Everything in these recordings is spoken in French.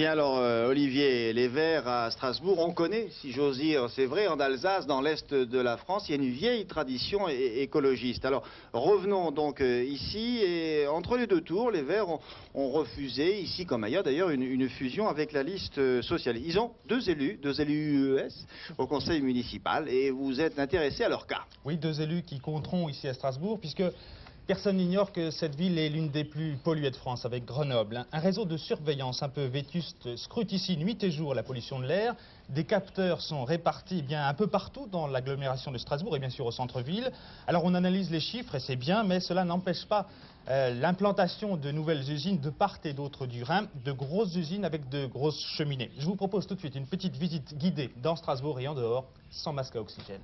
Bien alors, euh, Olivier, les Verts à Strasbourg, on connaît, si j'ose dire, c'est vrai, en Alsace, dans l'Est de la France, il y a une vieille tradition écologiste. Alors, revenons donc euh, ici, et entre les deux tours, les Verts ont, refusé, ici comme ailleurs d'ailleurs, une, une fusion avec la liste euh, socialiste. Ils ont deux élus, deux élus UES au conseil municipal, et vous êtes intéressé à leur cas. Oui, deux élus qui compteront ici à Strasbourg, puisque personne n'ignore que cette ville est l'une des plus polluées de France, avec Grenoble. Un réseau de surveillance un peu vétuste scrute ici nuit et jour la pollution de l'air. Des capteurs sont répartis bien un peu partout dans l'agglomération de Strasbourg et bien sûr au centre-ville. Alors on analyse les chiffres et c'est bien, mais cela n'empêche pas euh, l'implantation de nouvelles usines de part et d'autre du Rhin, de grosses usines avec de grosses cheminées. Je vous propose tout de suite une petite visite guidée dans Strasbourg et en dehors, sans masque à oxygène.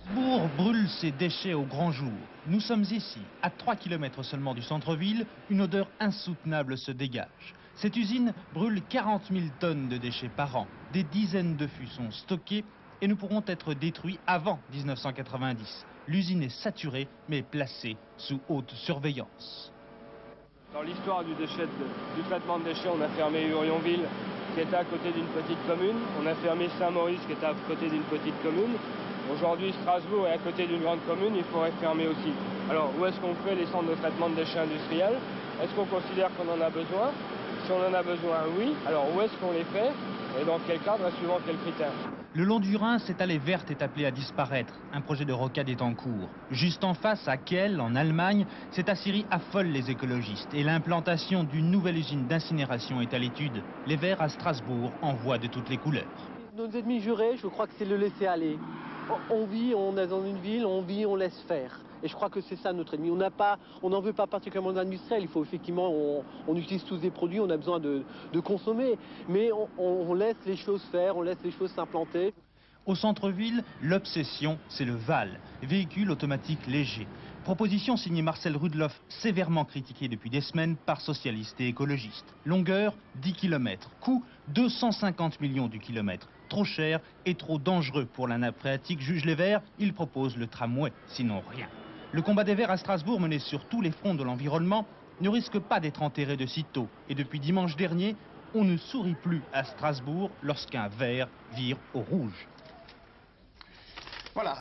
Strasbourg brûle ses déchets au grand jour. Nous sommes ici, à 3 km seulement du centre-ville, une odeur insoutenable se dégage. Cette usine brûle 40 000 tonnes de déchets par an. Des dizaines de fûts sont stockés et ne pourront être détruits avant 1990. L'usine est saturée mais placée sous haute surveillance. Dans l'histoire du, du traitement de déchets, on a fermé Urionville, qui était à côté d'une petite commune. On a fermé Saint-Maurice, qui était à côté d'une petite commune. Aujourd'hui, Strasbourg est à côté d'une grande commune, il faudrait fermer aussi. Alors, où est-ce qu'on fait les centres de traitement de déchets industriels? Est-ce qu'on considère qu'on en a besoin? Si on en a besoin, oui. Alors, où est-ce qu'on les fait? Et dans quel cadre et suivant quels critères Le long du Rhin, cette allée verte est appelée à disparaître. Un projet de rocade est en cours. Juste en face, à Kiel, en Allemagne, cette aciérie affole les écologistes et l'implantation d'une nouvelle usine d'incinération est à l'étude. Les Verts à Strasbourg en voient de toutes les couleurs. Nos ennemis jurés, je crois que c'est le laisser aller. On- vit, on est dans une ville, on vit, on laisse faire. Et je crois que c'est ça notre ennemi. On n'a pas, on n'en veut pas particulièrement d'industriel. Il faut effectivement, on, utilise tous des produits, on a besoin de, consommer. Mais on laisse les choses faire, on laisse les choses s'implanter. Au centre-ville, l'obsession, c'est le VAL, véhicule automatique léger. Proposition signée Marcel Rudloff, sévèrement critiquée depuis des semaines par socialistes et écologistes. Longueur 10 km, coût 250 millions du kilomètre. Trop cher et trop dangereux pour la nappe phréatique, jugent les Verts. Ils proposent le tramway, sinon rien. Le combat des Verts à Strasbourg, mené sur tous les fronts de l'environnement, ne risque pas d'être enterré de sitôt. Et depuis dimanche dernier, on ne sourit plus à Strasbourg lorsqu'un vert vire au rouge. Hola.